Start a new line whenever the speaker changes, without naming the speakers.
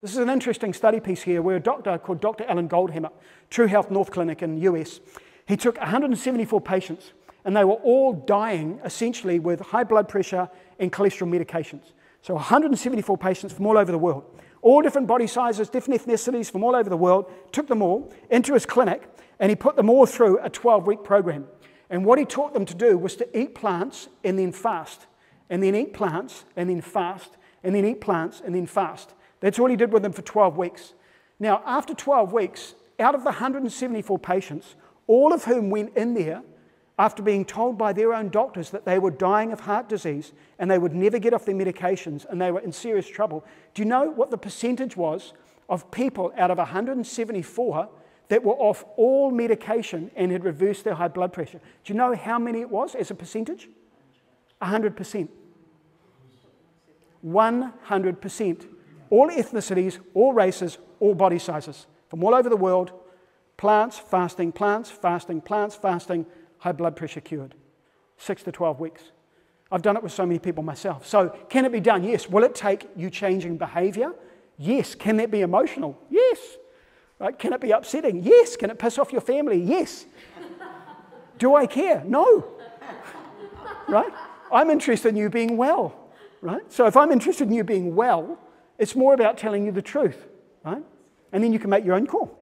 This is an interesting study piece here where a doctor called Dr. Alan Goldhamer, True Health North Clinic in the US, he took 174 patients and they were all dying essentially with high blood pressure and cholesterol medications. So 174 patients from all over the world, all different body sizes, different ethnicities from all over the world, took them all into his clinic and he put them all through a 12 week program. And what he taught them to do was to eat plants and then fast, and then eat plants and then fast, and then eat plants and then fast. That's all he did with them for 12 weeks. Now, after 12 weeks, out of the 174 patients, all of whom went in there after being told by their own doctors that they were dying of heart disease and they would never get off their medications and they were in serious trouble, do you know what the percentage was of people out of 174 that were off all medication and had reversed their high blood pressure? Do you know how many it was as a percentage? 100%. 100% all ethnicities, all races, all body sizes from all over the world. Plants, fasting, plants, fasting, plants, fasting, high blood pressure cured. Six to 12 weeks. I've done it with so many people myself. So, can it be done? Yes. Will it take you changing behavior? Yes. Can that be emotional? Yes. Right? Can it be upsetting? Yes. Can it piss off your family? Yes. Do I care? No. Right? I'm interested in you being well. Right? So, if I'm interested in you being well, it's more about telling you the truth, right? And then you can make your own call.